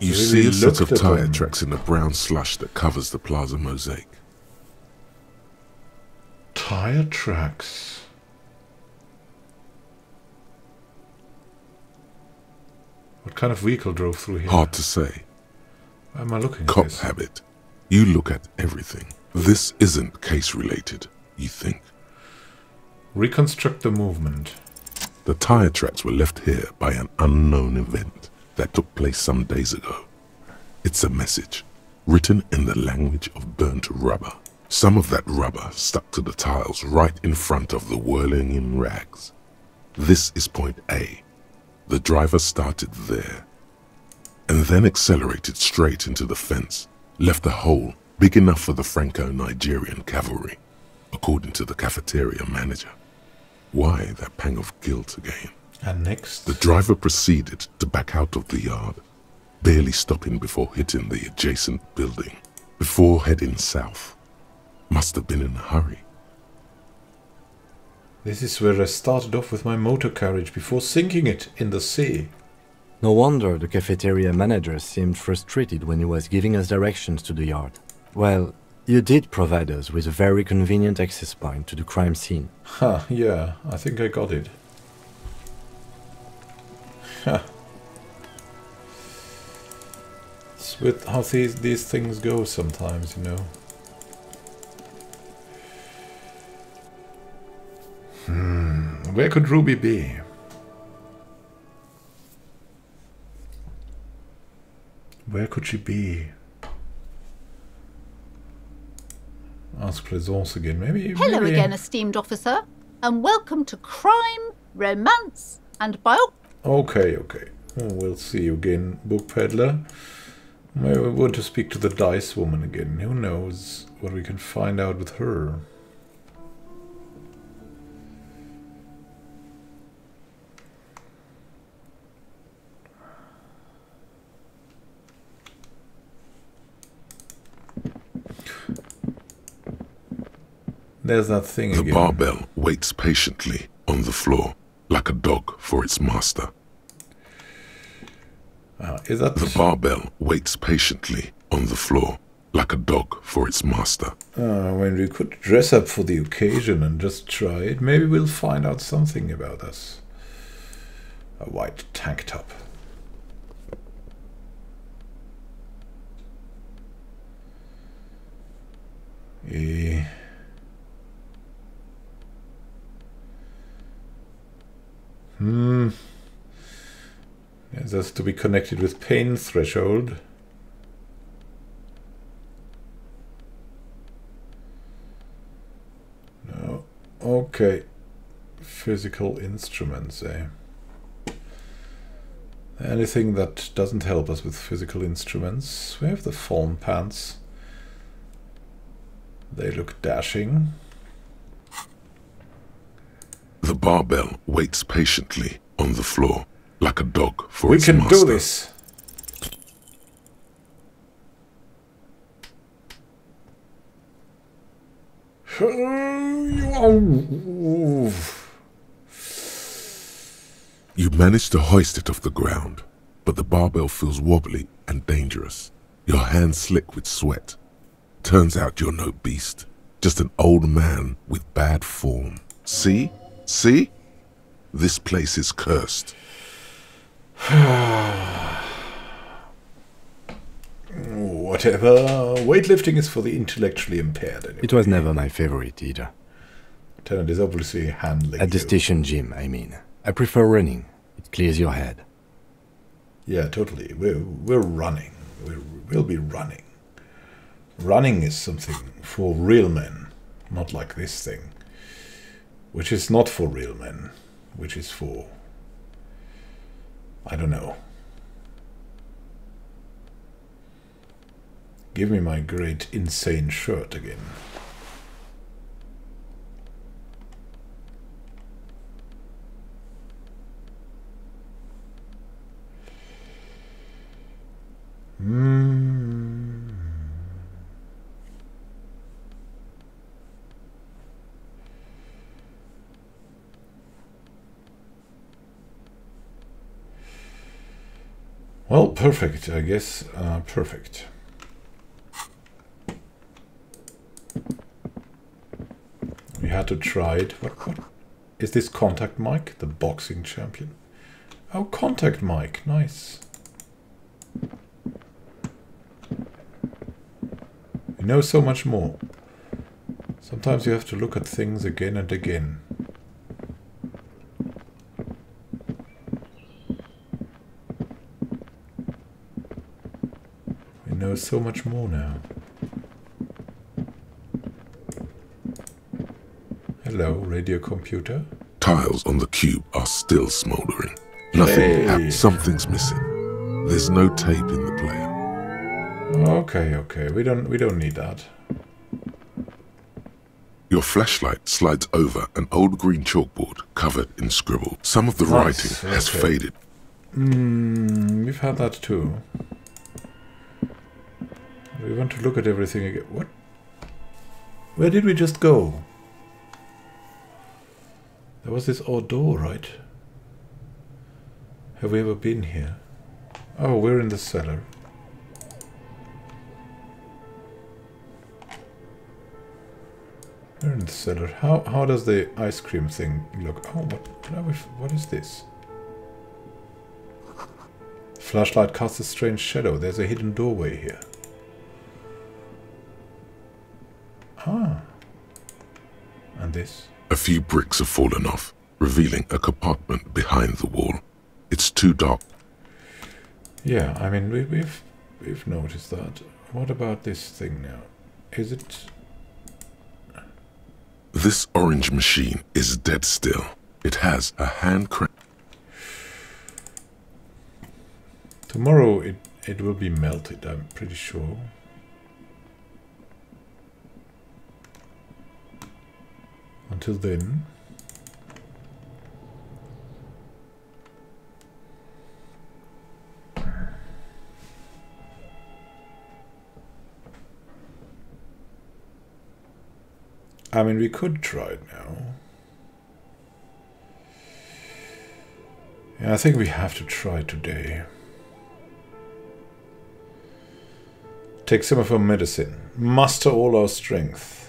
You Really see a set of tire them. tracks in the brown slush that covers the plaza mosaic. Tire tracks. What kind of vehicle drove through here? Hard to say. Why am I looking at Cop this? habit. You look at everything. This isn't case related, you think. Reconstruct the movement. The tire tracks were left here by an unknown event that took place some days ago. It's a message, written in the language of burnt rubber. Some of that rubber stuck to the tiles right in front of the whirling in rags. This is point A. The driver started there and then accelerated straight into the fence, left a hole big enough for the Franco-Nigerian cavalry, according to the cafeteria manager. Why that pang of guilt again? And next. The driver proceeded to back out of the yard, barely stopping before hitting the adjacent building, before heading south. Must have been in a hurry. This is where I started off with my motor carriage before sinking it in the sea. No wonder the cafeteria manager seemed frustrated when he was giving us directions to the yard. Well, you did provide us with a very convenient access point to the crime scene. Huh, yeah, I think I got it. It's with how these, these things go sometimes, you know. Hmm, where could Ruby be? Where could she be? Ask Plaisance again. Maybe. Hello maybe- again, esteemed officer, and welcome to Crime, Romance, and Bio. Okay, okay. We'll see you again, book peddler. Maybe we want to speak to the dice woman again. Who knows what we can find out with her. There's that thing The again. barbell waits patiently on the floor, like a dog for its master. Ah, is that The barbell waits patiently on the floor, like a dog for its master. Uh, when we could dress up for the occasion and just try it, maybe we'll find out something about us. A white tank top. Eh. Hmm. Yes, that's to be connected with pain threshold. No. Okay. Physical instruments, eh? Anything that doesn't help us with physical instruments. We have the phone pants. They look dashing. The barbell waits patiently on the floor, like a dog for we its can do this. You manage to hoist it off the ground, but the barbell feels wobbly and dangerous. Your hands slick with sweat. Turns out you're no beast, just an old man with bad form. See? See? This place is cursed. Whatever. Weightlifting is for the intellectually impaired. Anyway. It was never my favorite either. Lieutenant is obviously handling At the you. station gym, I mean. I prefer running. It clears your head. Yeah, totally. We're we're running. We're, we'll be running. Running is something for real men, not like this thing, which is not for real men, which is for I don't know. Give me my great insane shirt again. Mm. Well, perfect, I guess. Uh, perfect. We had to try it. What, what is this contact Mike, the boxing champion? Oh, contact Mike, nice. You know so much more. Sometimes you have to look at things again and again. We know so much more now. Hello, radio computer. Tiles on the cube are still smoldering. Nothing. Hey. something's missing. There's no tape in the player. Okay, okay. We don't we don't need that. Your flashlight slides over an old green chalkboard covered in scribble. Some of the Nice, writing has okay. faded. Hmm, we've had that too. We want to look at everything again. What? Where did we just go? There was this odd door, right? Have we ever been here? Oh, we're in the cellar. We're in the cellar. How how does the ice cream thing look? Oh, what? What is this? Flashlight casts a strange shadow. There's a hidden doorway here. Ah. And this? A few bricks have fallen off, revealing a compartment behind the wall. It's too dark. Yeah, I mean we, we've we've noticed that. What about this thing now? Is it? This orange machine is dead still. It has a hand crank. Tomorrow it it will be melted. I'm pretty sure. Until then. I mean, we could try it now. Yeah, I think we have to try today. Take some of our medicine. Muster all our strength.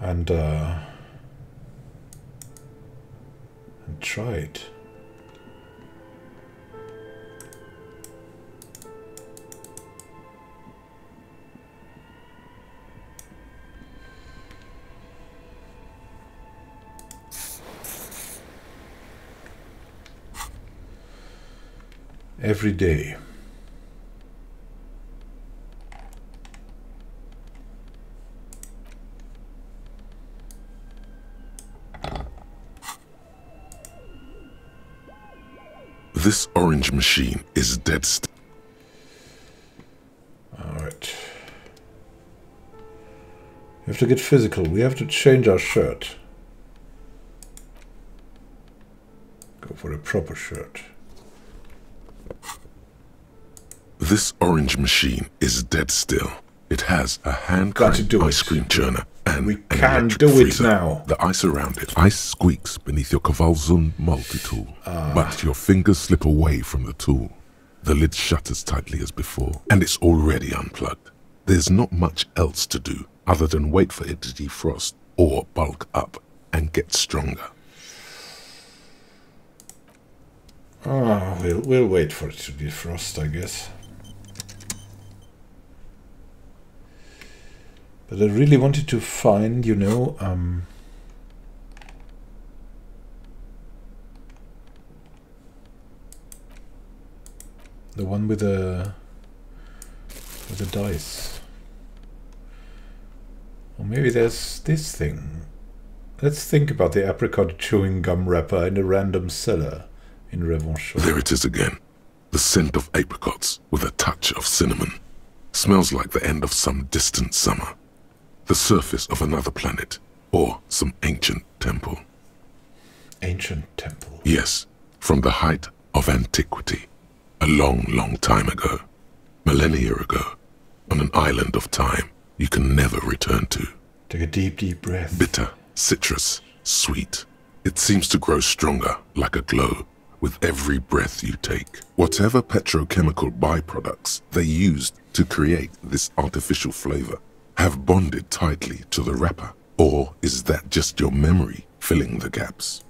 And, uh... And try it. Every day. This orange machine is dead still. Alright. We have to get physical. We have to change our shirt. Go for a proper shirt. This orange machine is dead still. It has a hand crank do ice it. cream churner and We can do it freezer. now. The ice around it. Ice squeaks beneath your Kavalzun multi-tool, Ah. but your fingers slip away from the tool. The lid shutters tightly as before, and it's already unplugged. There's not much else to do other than wait for it to defrost or bulk up and get stronger. Ah, we'll, we'll wait for it to defrost, I guess. But I really wanted to find, you know, um... The one with the... with the dice. Or maybe there's this thing. Let's think about the apricot chewing gum wrapper in a random cellar in Revachol. There it is again. The scent of apricots with a touch of cinnamon. Smells like the end of some distant summer. The surface of another planet or some ancient temple. Ancient temple. Yes, from the height of antiquity. A long, long time ago. Millennia ago. On an island of time you can never return to. Take a deep, deep breath. Bitter, citrus, sweet. It seems to grow stronger, like a glow, with every breath you take. Whatever petrochemical byproducts they used to create this artificial flavor have bonded tightly to the wrapper. Or is that just your memory filling the gaps?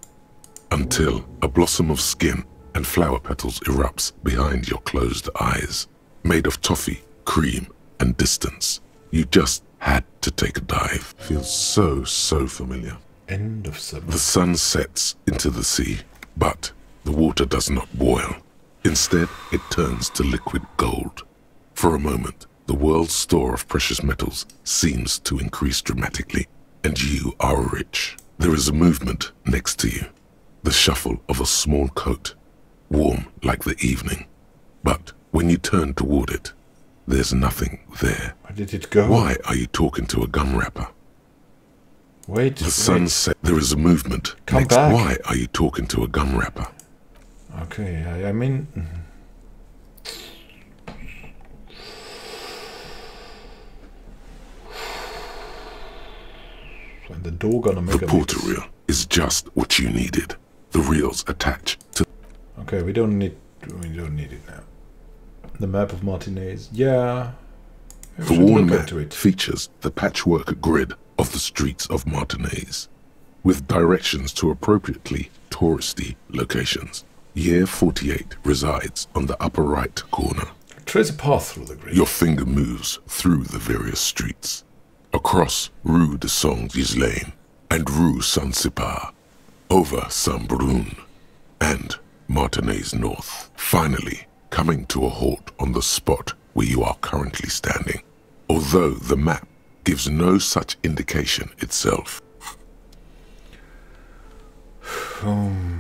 Until a blossom of skin and flower petals erupts behind your closed eyes, made of toffee, cream, and distance. You just had to take a dive. Feels so, so familiar. End of summer. The sun sets into the sea, but the water does not boil. Instead, it turns to liquid gold. For a moment, the world's store of precious metals seems to increase dramatically, and you are rich. There is a movement next to you, the shuffle of a small coat, warm like the evening. But when you turn toward it, there's nothing there. Where did it go? Why are you talking to a gum wrapper? Wait, The sun set. There is a movement. Come next. back. Why are you talking to a gum wrapper? Okay, I, I mean... When the door gonna make The a porter mix? reel is just what you needed. The reels attach to Okay, we don't need we don't need it now. The map of Martinaise. Yeah. The worn map features the patchwork grid of the streets of Martinaise, with directions to appropriately touristy locations. Year 48 resides on the upper right corner. Trace a path through the grid. Your finger moves through the various streets, across Rue de Saint-Ghislain and Rue Saint-Sipar, over Saint-Brun and Martinaise North, finally coming to a halt on the spot where you are currently standing, although the map gives no such indication itself. Um,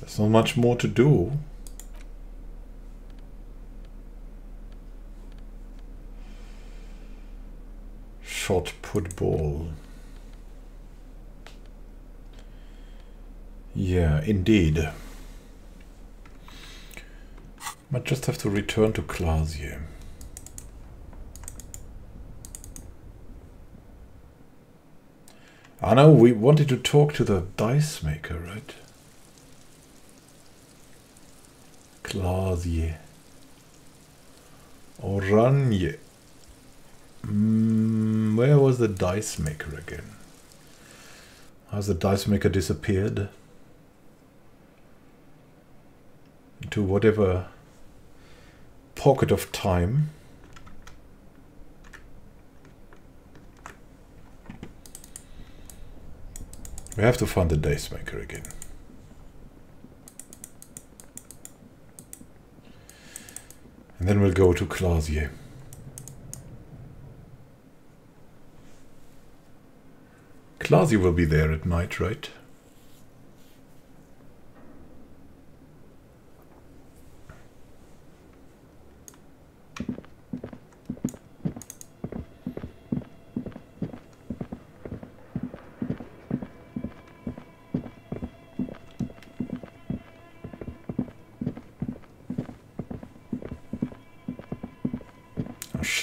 There's not much more to do. Shot put ball. Yeah, indeed. Might just have to return to Klaasje. I ah, know we wanted to talk to the dice maker, right? Klaasje. Oranje. Mm, where was the dice maker again? Has the dice maker disappeared? Into whatever pocket of time. We have to find the dice maker again. And then we'll go to Klaasje. Klaasje will be there at night, right?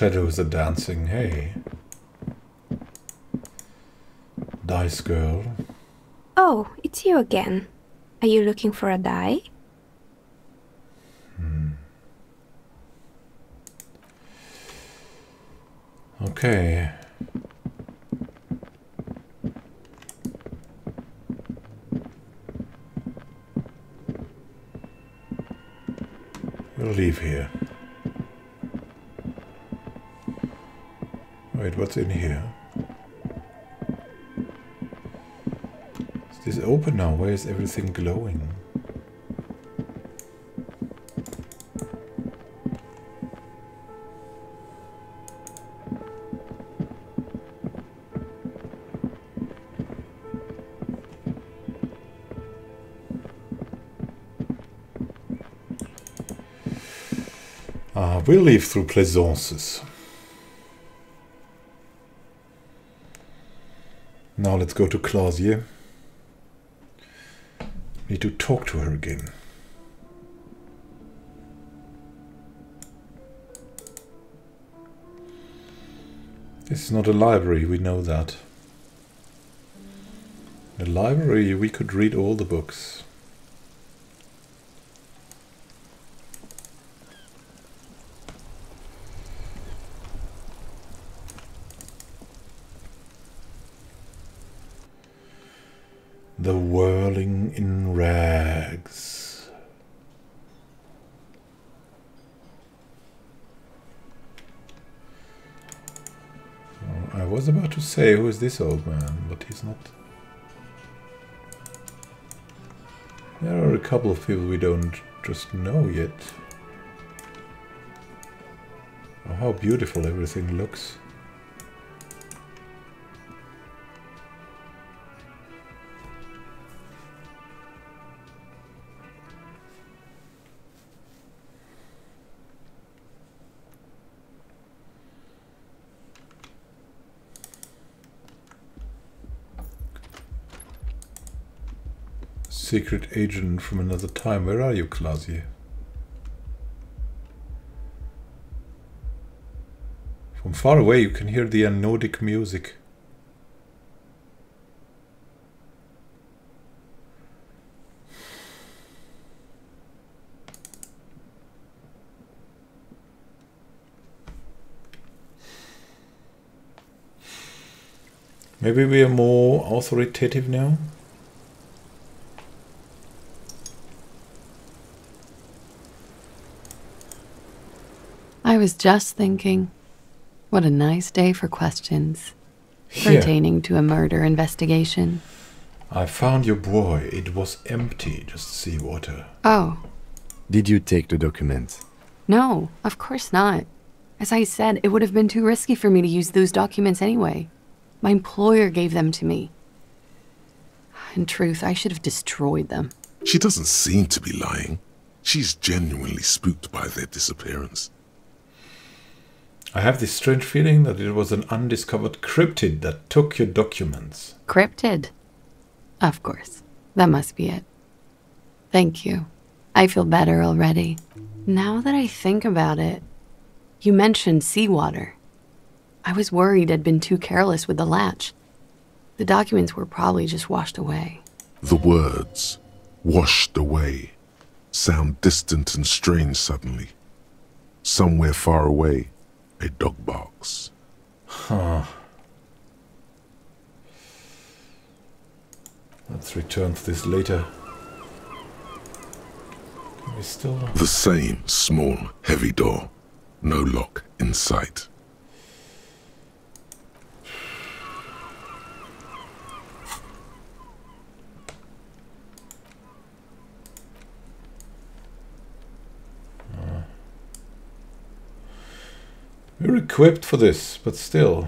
Shadows are dancing. Hey. Dice girl. Oh, it's you again. Are you looking for a die? Hmm. Okay. We'll leave here. Wait, what's in here? Is this open now? Why is everything glowing? Uh, we'll leave through Plaisances. Now let's go to Klaasje. Need to talk to her again. This is not a library, we know that. A library, we could read all the books. The whirling in rags. Oh, I was about to say, who is this old man, but he's not. There are a couple of people we don't just know yet. Oh, how beautiful everything looks. Secret agent from another time. Where are you, Klaasje? From far away you can hear the anodic music. Maybe we are more authoritative now? I was just thinking, what a nice day for questions Here. pertaining to a murder investigation. I found your boy. It was empty, just seawater. Oh, Did you take the documents? no, of course not. As I said, it would have been too risky for me to use those documents anyway. My employer gave them to me. In truth, I should have destroyed them. She doesn't seem to be lying. She's genuinely spooked by their disappearance. I have this strange feeling that it was an undiscovered cryptid that took your documents. Cryptid. Of course. That must be it. Thank you. I feel better already. Now that I think about it, you mentioned seawater. I was worried I'd been too careless with the latch. The documents were probably just washed away. The words, washed away, sound distant and strange suddenly. Somewhere far away, a dog barks. Let's return to this later. Can we still... The same small, heavy door. No lock in sight. We're equipped for this, but still.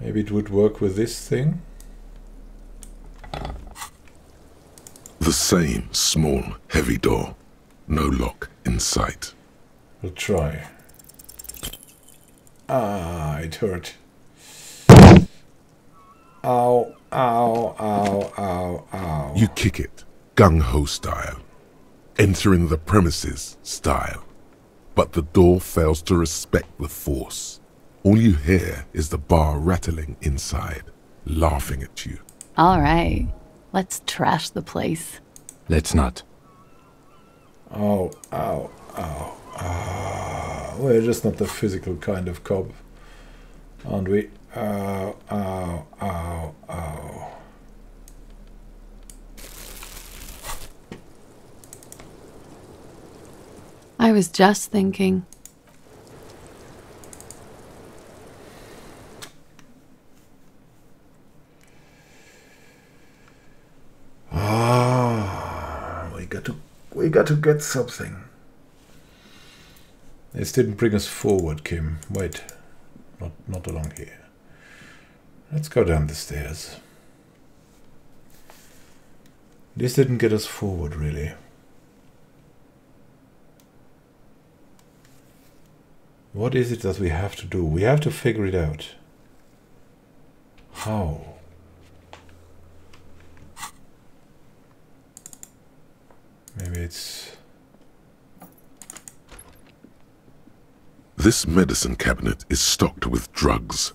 Maybe it would work with this thing? The same small, heavy door. No lock in sight. We'll try. Ah, it hurt. Ow, ow, ow, ow, ow. You kick it, gung ho style, entering the premises style. But the door fails to respect the force. All you hear is the bar rattling inside, laughing at you. All right. Let's trash the place. Let's not. Ow, ow, ow, ow. We're just not the physical kind of cop, aren't we? Ow, ow, ow, ow. I was just thinking. Ah, we got to, we got to get something. This didn't bring us forward, Kim. Wait, not, not along here. Let's go down the stairs. This didn't get us forward, really. What is it that we have to do? We have to figure it out. How? Maybe it's. This medicine cabinet is stocked with drugs.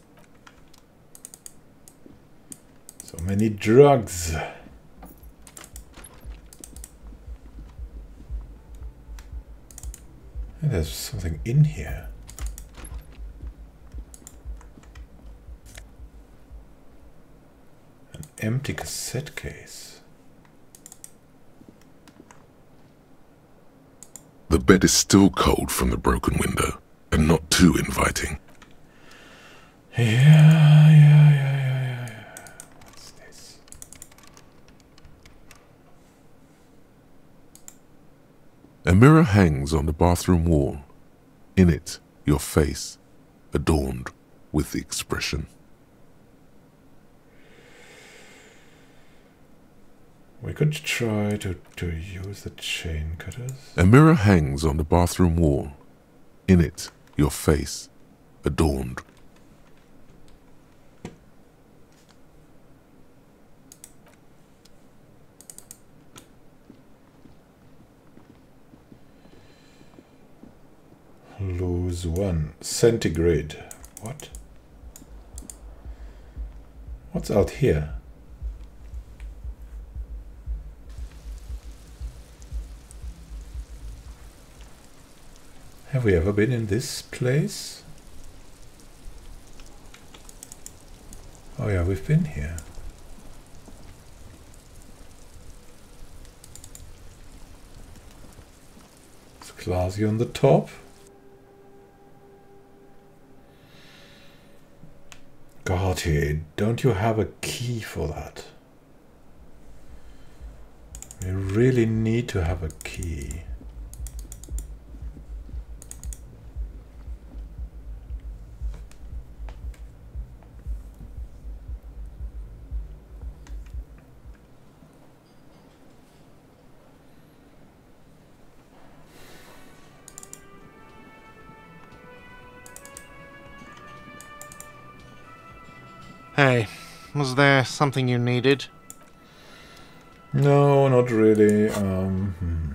So many drugs. And there's something in here. Empty cassette case. The bed is still cold from the broken window, and not too inviting. Yeah, yeah, yeah, yeah, yeah. What's this? A mirror hangs on the bathroom wall. In it, your face, adorned with the expression. We could try to, to use the chain cutters. A mirror hangs on the bathroom wall. In it, your face, adorned. Lose one. Centigrade. What? What's out here? Have we ever been in this place? Oh yeah, we've been here. It's classy on the top. Garte, don't you have a key for that? We really need to have a key. Hey, was there something you needed? No, not really. Um, hmm.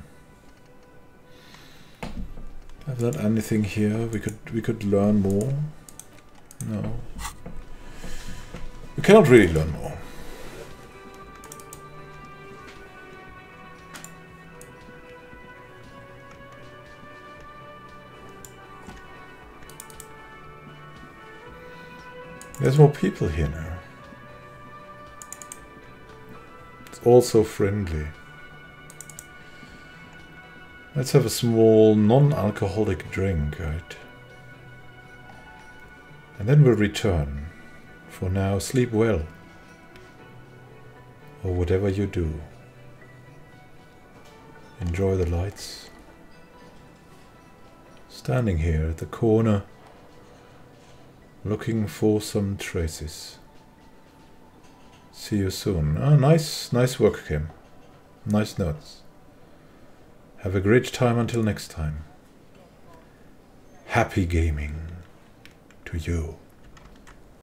Have not anything here? We could we could learn more. No, we cannot really learn There's more people here now. It's all so friendly. Let's have a small non-alcoholic drink, right? And then we'll return. For now, sleep well. Or whatever you do. Enjoy the lights. Standing here at the corner looking for some traces. See you soon. Ah, nice, nice work, Kim. Nice notes. Have a great time until next time. Happy gaming to you.